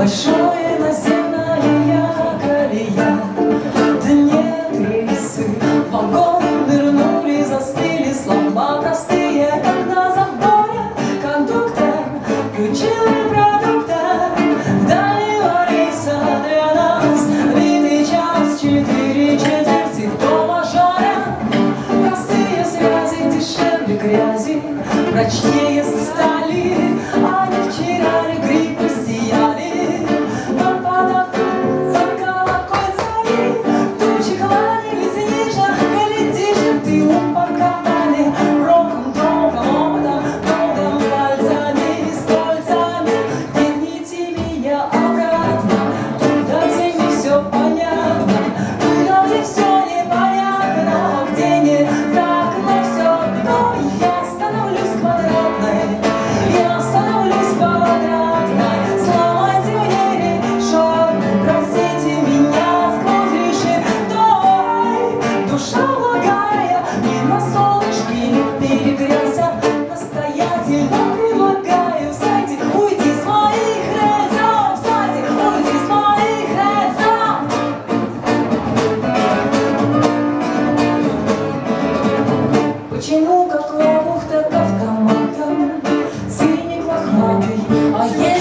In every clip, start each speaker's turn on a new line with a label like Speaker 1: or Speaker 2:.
Speaker 1: Большое наземное колея Дни рельсы Вагоны нырнули, застыли Слова простые, как на заборе. Кондуктор включил репродуктор Дальнего рейса для нас. Длинный час, четыре четверти До мажора Простые связи, дешевле грязи. Прочнее стали Yes.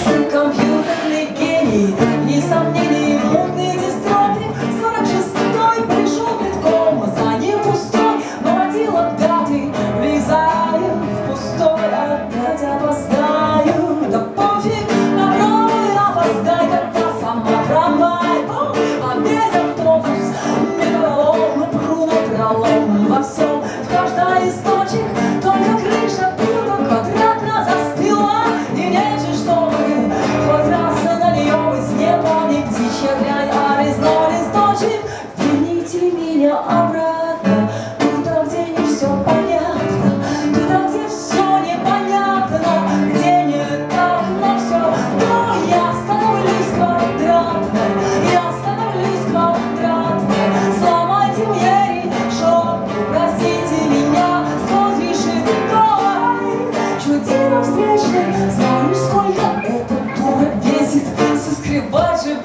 Speaker 1: еще глянь, а весной листочек, верните меня обратно, туда, где не все понятно, туда, где все непонятно, где не так на все, то я становлюсь квадратной, я становлюсь квадратной, сломайте мне решетку, простите меня, сквозь решит крой, чудево встречный, знаешь, сколько это дура весит, соскребать же